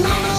Мама!